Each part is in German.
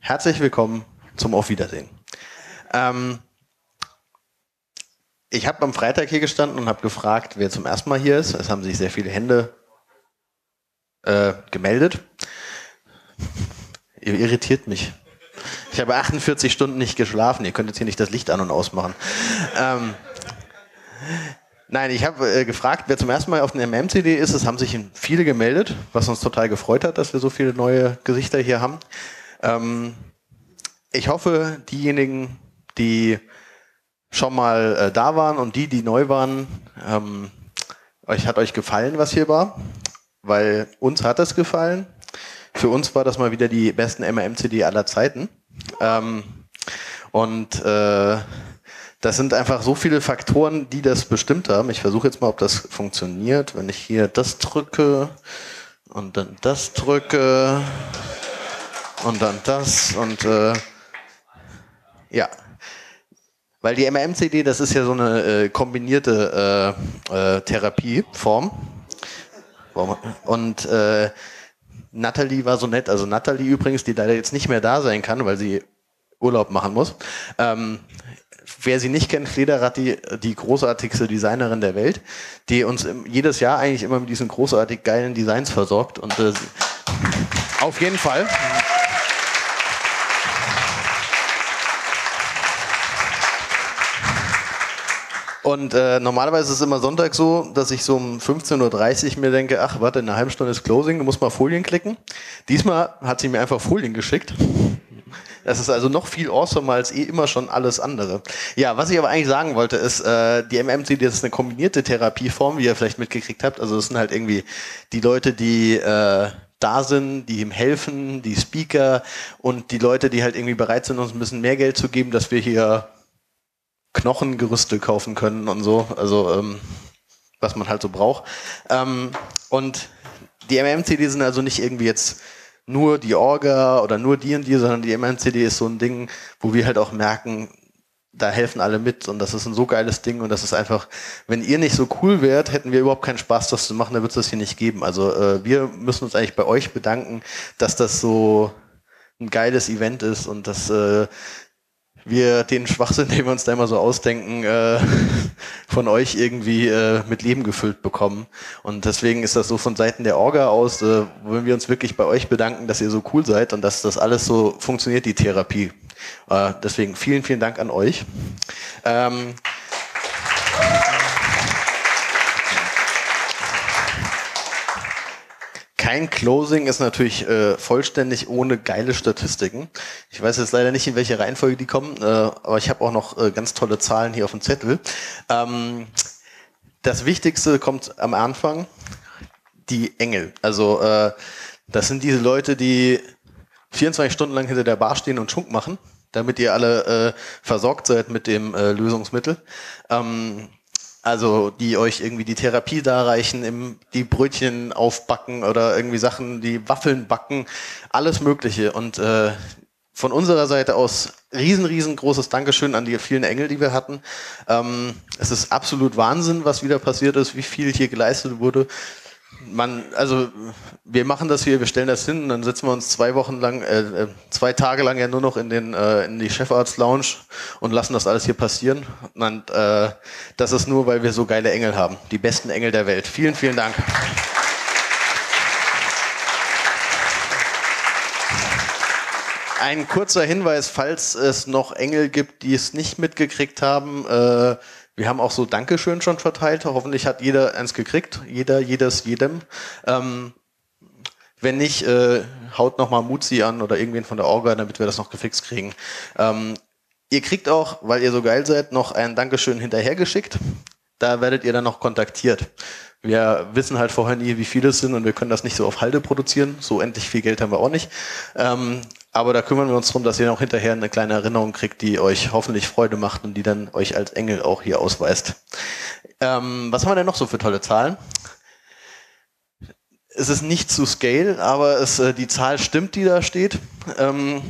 Herzlich willkommen zum Auf Wiedersehen. Ähm, ich habe am Freitag hier gestanden und habe gefragt, wer zum ersten Mal hier ist. Es haben sich sehr viele Hände äh, gemeldet. Ihr irritiert mich. Ich habe 48 Stunden nicht geschlafen. Ihr könnt jetzt hier nicht das Licht an und ausmachen. Ähm, nein, ich habe äh, gefragt, wer zum ersten Mal auf dem MMCD ist. Es haben sich viele gemeldet, was uns total gefreut hat, dass wir so viele neue Gesichter hier haben. Ähm, ich hoffe, diejenigen, die schon mal äh, da waren und die, die neu waren, ähm, euch hat euch gefallen, was hier war, weil uns hat es gefallen. Für uns war das mal wieder die besten MMCD aller Zeiten. Ähm, und äh, das sind einfach so viele Faktoren, die das bestimmt haben. Ich versuche jetzt mal, ob das funktioniert. Wenn ich hier das drücke und dann das drücke und dann das und äh, ja. Weil die MMCD, das ist ja so eine äh, kombinierte äh, äh, Therapieform. Und äh, Natalie war so nett, also Natalie übrigens, die leider jetzt nicht mehr da sein kann, weil sie Urlaub machen muss. Ähm, wer sie nicht kennt, Flederatti, die großartigste Designerin der Welt, die uns jedes Jahr eigentlich immer mit diesen großartig geilen Designs versorgt. Und äh, auf jeden Fall. Und äh, normalerweise ist es immer Sonntag so, dass ich so um 15.30 Uhr mir denke, ach, warte, in einer halben Stunde ist Closing, du musst mal Folien klicken. Diesmal hat sie mir einfach Folien geschickt. Das ist also noch viel awesomer als eh immer schon alles andere. Ja, was ich aber eigentlich sagen wollte, ist, äh, die MMC, das ist eine kombinierte Therapieform, wie ihr vielleicht mitgekriegt habt. Also es sind halt irgendwie die Leute, die äh, da sind, die ihm helfen, die Speaker und die Leute, die halt irgendwie bereit sind, uns ein bisschen mehr Geld zu geben, dass wir hier Knochengerüste kaufen können und so, also ähm, was man halt so braucht. Ähm, und die MMCD sind also nicht irgendwie jetzt nur die Orga oder nur die und die, sondern die MMCD ist so ein Ding, wo wir halt auch merken, da helfen alle mit und das ist ein so geiles Ding und das ist einfach, wenn ihr nicht so cool wärt, hätten wir überhaupt keinen Spaß, das zu machen, dann wird es das hier nicht geben. Also äh, wir müssen uns eigentlich bei euch bedanken, dass das so ein geiles Event ist und dass äh, wir den Schwachsinn, den wir uns da immer so ausdenken, äh, von euch irgendwie äh, mit Leben gefüllt bekommen. Und deswegen ist das so von Seiten der Orga aus, äh, wollen wir uns wirklich bei euch bedanken, dass ihr so cool seid und dass das alles so funktioniert, die Therapie. Äh, deswegen vielen, vielen Dank an euch. Ähm, kein Closing ist natürlich äh, vollständig ohne geile Statistiken. Ich weiß jetzt leider nicht, in welche Reihenfolge die kommen, äh, aber ich habe auch noch äh, ganz tolle Zahlen hier auf dem Zettel. Ähm, das Wichtigste kommt am Anfang, die Engel. Also äh, das sind diese Leute, die 24 Stunden lang hinter der Bar stehen und Schunk machen, damit ihr alle äh, versorgt seid mit dem äh, Lösungsmittel. Ähm, also die euch irgendwie die Therapie darreichen, die Brötchen aufbacken oder irgendwie Sachen, die Waffeln backen, alles Mögliche. Und äh, von unserer Seite aus riesen, riesengroßes Dankeschön an die vielen Engel, die wir hatten. Ähm, es ist absolut Wahnsinn, was wieder passiert ist, wie viel hier geleistet wurde man, also wir machen das hier, wir stellen das hin und dann setzen wir uns zwei Wochen lang, äh, äh, zwei Tage lang ja nur noch in den äh, in die Chefarzt-Lounge und lassen das alles hier passieren. Und äh, das ist nur, weil wir so geile Engel haben, die besten Engel der Welt. Vielen, vielen Dank. Ein kurzer Hinweis, falls es noch Engel gibt, die es nicht mitgekriegt haben. Äh, wir haben auch so Dankeschön schon verteilt. Hoffentlich hat jeder eins gekriegt. Jeder, jedes, jedem. Ähm, wenn nicht, äh, haut nochmal Muzi an oder irgendwen von der Orga, damit wir das noch gefixt kriegen. Ähm, ihr kriegt auch, weil ihr so geil seid, noch ein Dankeschön hinterhergeschickt. Da werdet ihr dann noch kontaktiert. Wir wissen halt vorher nie, wie viele es sind und wir können das nicht so auf Halde produzieren. So endlich viel Geld haben wir auch nicht. Ähm, aber da kümmern wir uns darum, dass ihr noch hinterher eine kleine Erinnerung kriegt, die euch hoffentlich Freude macht und die dann euch als Engel auch hier ausweist. Ähm, was haben wir denn noch so für tolle Zahlen? Es ist nicht zu scale, aber es, äh, die Zahl stimmt, die da steht. Ähm,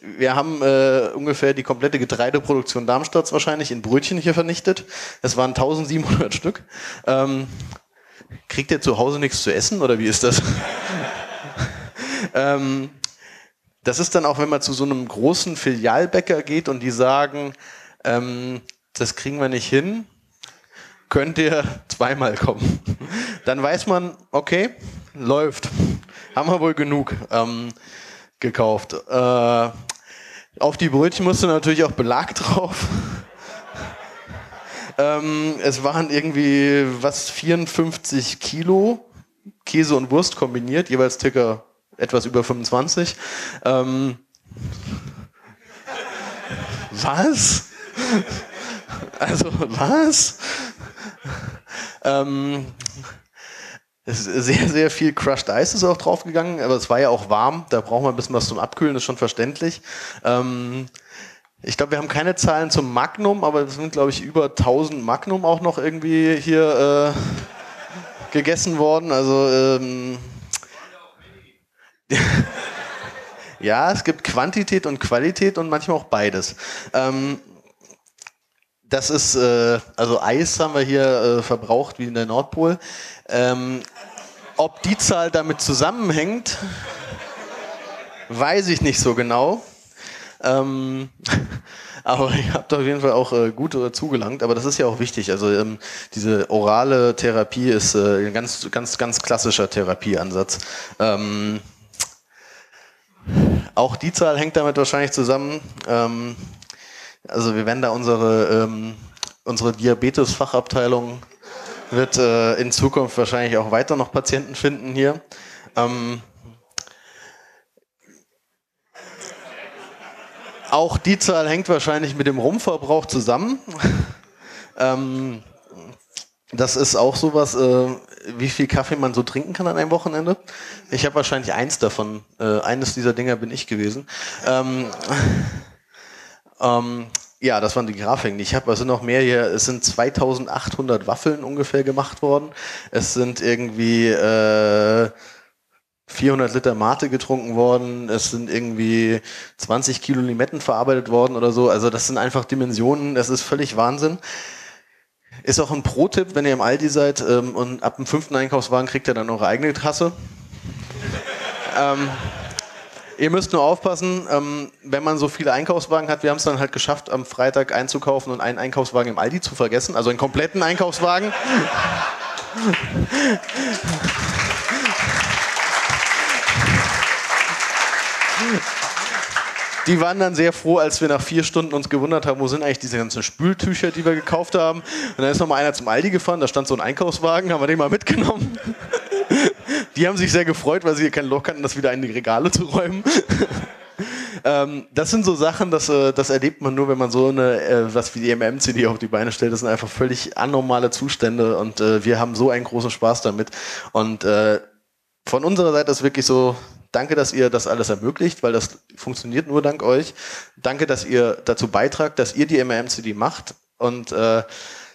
wir haben äh, ungefähr die komplette Getreideproduktion Darmstadts wahrscheinlich in Brötchen hier vernichtet. Es waren 1700 Stück. Ähm, kriegt ihr zu Hause nichts zu essen oder wie ist das? ähm, das ist dann auch, wenn man zu so einem großen Filialbäcker geht und die sagen, ähm, das kriegen wir nicht hin, könnt ihr zweimal kommen. Dann weiß man, okay, läuft. Haben wir wohl genug ähm, gekauft. Äh, auf die Brötchen musste natürlich auch Belag drauf. ähm, es waren irgendwie was 54 Kilo Käse und Wurst kombiniert, jeweils circa etwas über 25. Ähm, was? Also was? ähm, sehr, sehr viel Crushed Ice ist auch draufgegangen, aber es war ja auch warm, da brauchen wir ein bisschen was zum Abkühlen, ist schon verständlich. Ähm, ich glaube, wir haben keine Zahlen zum Magnum, aber es sind, glaube ich, über 1000 Magnum auch noch irgendwie hier äh, gegessen worden. Also ähm, ja, es gibt Quantität und Qualität und manchmal auch beides. Ähm, das ist, äh, also Eis haben wir hier äh, verbraucht wie in der Nordpol. Ähm, ob die Zahl damit zusammenhängt, weiß ich nicht so genau. Ähm, aber ihr habt auf jeden Fall auch äh, gut zugelangt. Aber das ist ja auch wichtig. Also ähm, diese orale Therapie ist äh, ein ganz, ganz, ganz klassischer Therapieansatz. Ähm, auch die Zahl hängt damit wahrscheinlich zusammen. Ähm, also wir werden da unsere, ähm, unsere Diabetes-Fachabteilung wird äh, in Zukunft wahrscheinlich auch weiter noch Patienten finden hier. Ähm, auch die Zahl hängt wahrscheinlich mit dem Rumverbrauch zusammen. ähm, das ist auch sowas, äh, wie viel Kaffee man so trinken kann an einem Wochenende. Ich habe wahrscheinlich eins davon. Äh, eines dieser Dinger bin ich gewesen. Ähm, ähm, ja, das waren die Grafiken, die ich habe. Es sind noch mehr hier. Es sind 2800 Waffeln ungefähr gemacht worden. Es sind irgendwie äh, 400 Liter Mate getrunken worden. Es sind irgendwie 20 Kilo Limetten verarbeitet worden oder so. Also das sind einfach Dimensionen. Das ist völlig Wahnsinn. Ist auch ein Pro-Tipp, wenn ihr im Aldi seid ähm, und ab dem fünften Einkaufswagen kriegt ihr dann eure eigene Tasse. ähm, ihr müsst nur aufpassen, ähm, wenn man so viele Einkaufswagen hat, wir haben es dann halt geschafft, am Freitag einzukaufen und einen Einkaufswagen im Aldi zu vergessen, also einen kompletten Einkaufswagen. Die waren dann sehr froh, als wir nach vier Stunden uns gewundert haben, wo sind eigentlich diese ganzen Spültücher, die wir gekauft haben. Und dann ist noch mal einer zum Aldi gefahren, da stand so ein Einkaufswagen, haben wir den mal mitgenommen. Die haben sich sehr gefreut, weil sie hier kein Loch hatten, das wieder in die Regale zu räumen. ähm, das sind so Sachen, das, äh, das erlebt man nur, wenn man so eine, äh, was wie die MM-CD auf die Beine stellt. Das sind einfach völlig anormale Zustände und äh, wir haben so einen großen Spaß damit. Und äh, von unserer Seite ist wirklich so, Danke, dass ihr das alles ermöglicht, weil das funktioniert nur dank euch. Danke, dass ihr dazu beitragt, dass ihr die MMCD macht und äh,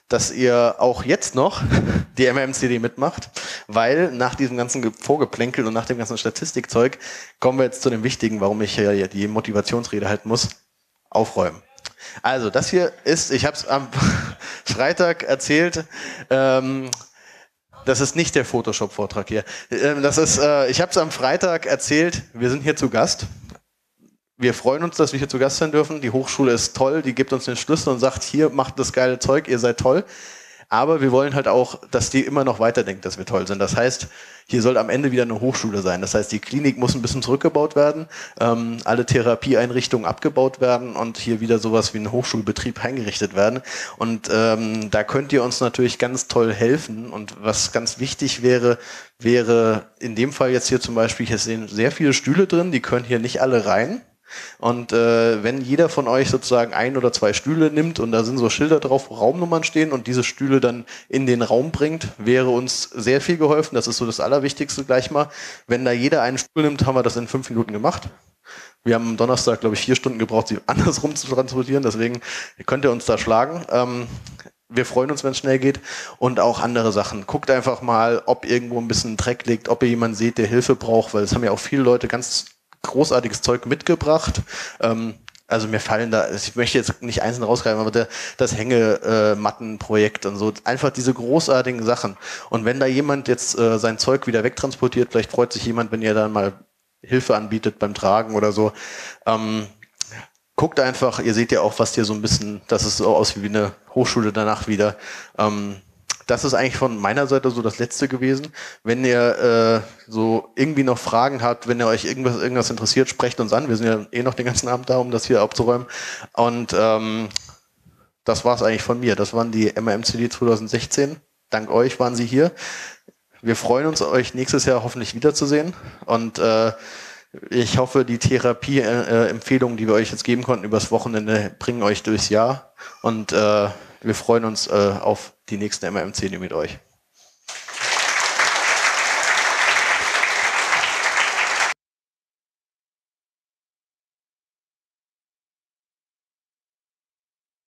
dass ihr auch jetzt noch die MMCD mitmacht, weil nach diesem ganzen Vorgeplänkel und nach dem ganzen Statistikzeug kommen wir jetzt zu dem Wichtigen, warum ich hier die Motivationsrede halten muss, aufräumen. Also das hier ist, ich habe es am Freitag erzählt, ähm, das ist nicht der Photoshop-Vortrag hier. Ähm, das ist, äh, ich habe es am Freitag erzählt, wir sind hier zu Gast. Wir freuen uns, dass wir hier zu Gast sein dürfen. Die Hochschule ist toll, die gibt uns den Schlüssel und sagt, hier macht das geile Zeug, ihr seid toll. Aber wir wollen halt auch, dass die immer noch weiterdenkt, dass wir toll sind. Das heißt, hier soll am Ende wieder eine Hochschule sein. Das heißt, die Klinik muss ein bisschen zurückgebaut werden, ähm, alle Therapieeinrichtungen abgebaut werden und hier wieder sowas wie ein Hochschulbetrieb eingerichtet werden. Und ähm, da könnt ihr uns natürlich ganz toll helfen. Und was ganz wichtig wäre, wäre in dem Fall jetzt hier zum Beispiel, hier sind sehr viele Stühle drin, die können hier nicht alle rein. Und äh, wenn jeder von euch sozusagen ein oder zwei Stühle nimmt und da sind so Schilder drauf, wo Raumnummern stehen und diese Stühle dann in den Raum bringt, wäre uns sehr viel geholfen. Das ist so das Allerwichtigste gleich mal. Wenn da jeder einen Stuhl nimmt, haben wir das in fünf Minuten gemacht. Wir haben am Donnerstag, glaube ich, vier Stunden gebraucht, sie andersrum zu transportieren. Deswegen könnt ihr uns da schlagen. Ähm, wir freuen uns, wenn es schnell geht. Und auch andere Sachen. Guckt einfach mal, ob irgendwo ein bisschen Dreck liegt, ob ihr jemanden seht, der Hilfe braucht, weil es haben ja auch viele Leute ganz großartiges Zeug mitgebracht. Ähm, also mir fallen da, ich möchte jetzt nicht einzeln rausgreifen, aber der, das Hängemattenprojekt und so, einfach diese großartigen Sachen. Und wenn da jemand jetzt äh, sein Zeug wieder wegtransportiert, vielleicht freut sich jemand, wenn ihr dann mal Hilfe anbietet beim Tragen oder so. Ähm, guckt einfach, ihr seht ja auch, was hier so ein bisschen, das ist so aus wie eine Hochschule danach wieder. Ähm, das ist eigentlich von meiner Seite so das Letzte gewesen. Wenn ihr äh, so irgendwie noch Fragen habt, wenn ihr euch irgendwas, irgendwas interessiert, sprecht uns an. Wir sind ja eh noch den ganzen Abend da, um das hier abzuräumen. Und ähm, das war es eigentlich von mir. Das waren die MMCD 2016. Dank euch waren sie hier. Wir freuen uns, euch nächstes Jahr hoffentlich wiederzusehen. Und äh, ich hoffe, die Therapie-Empfehlungen, die wir euch jetzt geben konnten übers Wochenende, bringen euch durchs Jahr. Und äh, wir freuen uns äh, auf die nächsten MMC mit euch.